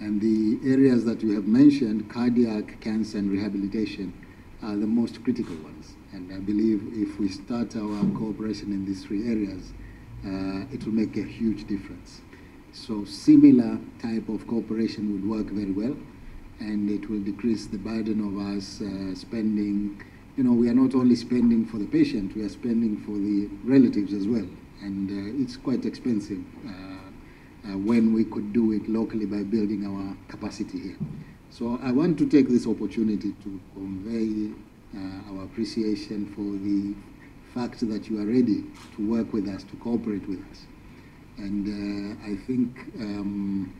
And the areas that you have mentioned, cardiac, cancer, and rehabilitation, are the most critical ones. And I believe if we start our cooperation in these three areas, uh, it will make a huge difference. So similar type of cooperation would work very well, and it will decrease the burden of us uh, spending. You know, we are not only spending for the patient, we are spending for the relatives as well, and uh, it's quite expensive. Uh, when we could do it locally by building our capacity here. So I want to take this opportunity to convey uh, our appreciation for the fact that you are ready to work with us, to cooperate with us. And uh, I think um,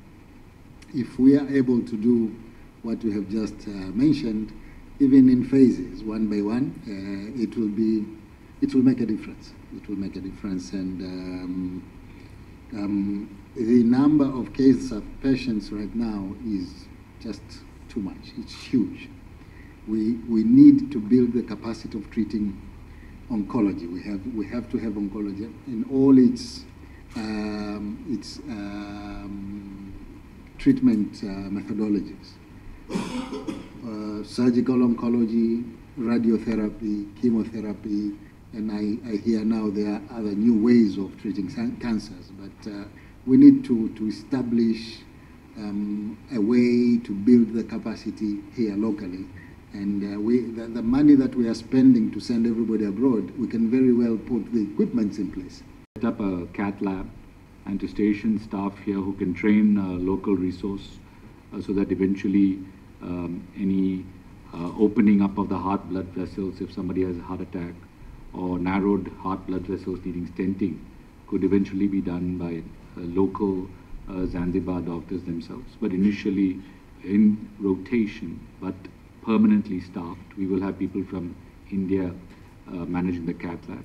if we are able to do what we have just uh, mentioned, even in phases, one by one, uh, it will be, it will make a difference. It will make a difference, and um, um, the number of cases of patients right now is just too much. It's huge. We, we need to build the capacity of treating oncology. We have, we have to have oncology in all its, um, its um, treatment uh, methodologies. Uh, surgical oncology, radiotherapy, chemotherapy, and I, I hear now there are other new ways of treating cancers, but uh, we need to, to establish um, a way to build the capacity here locally. And uh, we, the, the, money that we are spending to send everybody abroad, we can very well put the equipment in place. Set up a cath lab and to station staff here who can train uh, local resource uh, so that eventually um, any uh, opening up of the heart blood vessels if somebody has a heart attack or narrowed heart blood vessels needing stenting could eventually be done by uh, local uh, Zanzibar doctors themselves. But initially, in rotation, but permanently staffed, we will have people from India uh, managing the cath lab.